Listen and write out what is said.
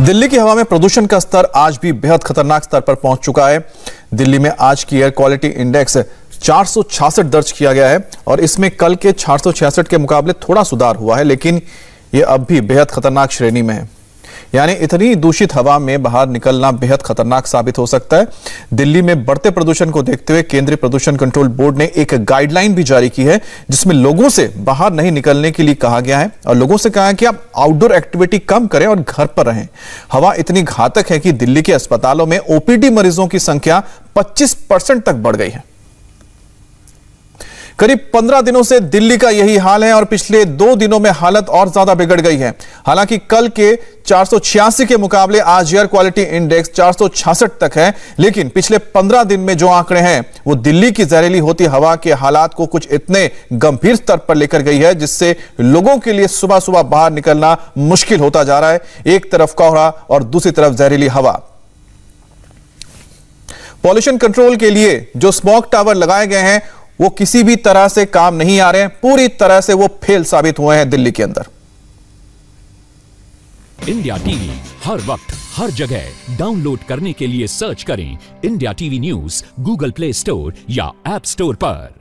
दिल्ली की हवा में प्रदूषण का स्तर आज भी बेहद खतरनाक स्तर पर पहुँच चुका है। दिल्ली में आज की एयर क्वालिटी इंडेक्स चार सौ छियासठ दर्ज किया गया है और इसमें कल के चार सौ छियासठ के मुकाबले थोड़ा सुधार हुआ है, लेकिन यह अब भी बेहद खतरनाक श्रेणी में है। यानी इतनी दूषित हवा में बाहर निकलना बेहद खतरनाक साबित हो सकता है। दिल्ली में बढ़ते प्रदूषण को देखते हुए केंद्रीय प्रदूषण कंट्रोल बोर्ड ने एक गाइडलाइन भी जारी की है, जिसमें लोगों से बाहर नहीं निकलने के लिए कहा गया है और लोगों से कहा है कि आप आउटडोर एक्टिविटी कम करें और घर पर रहें। हवा इतनी घातक है कि दिल्ली के अस्पतालों में ओपीडी मरीजों की संख्या पच्चीस तक बढ़ गई है। करीब पंद्रह दिनों से दिल्ली का यही हाल है और पिछले दो दिनों में हालत और ज़्यादा बिगड़ गई है। हालाँकि कल के चार सौ छियासी के मुकाबले आज एयर क्वालिटी इंडेक्स चार सौ छियासठ तक है, लेकिन पिछले पंद्रह दिन में जो आंकड़े हैं, वो दिल्ली की जहरीली होती हवा के हालात को कुछ इतने गंभीर स्तर पर लेकर गई है, जिससे लोगों के लिए सुबह सुबह बाहर निकलना मुश्किल होता जा रहा है। एक तरफ़ कोहरा और दूसरी तरफ़ जहरीली हवा। पॉल्यूशन कंट्रोल के लिए जो स्मोक टावर लगाए गए हैं वो किसी भी तरह से काम नहीं आ रहे हैं। पूरी तरह से वो फेल साबित हुए हैं दिल्ली के अंदर। इंडिया टीवी, हर वक्त, हर जगह। डाउनलोड करने के लिए सर्च करें India TV news, Google Play Store या एप स्टोर पर।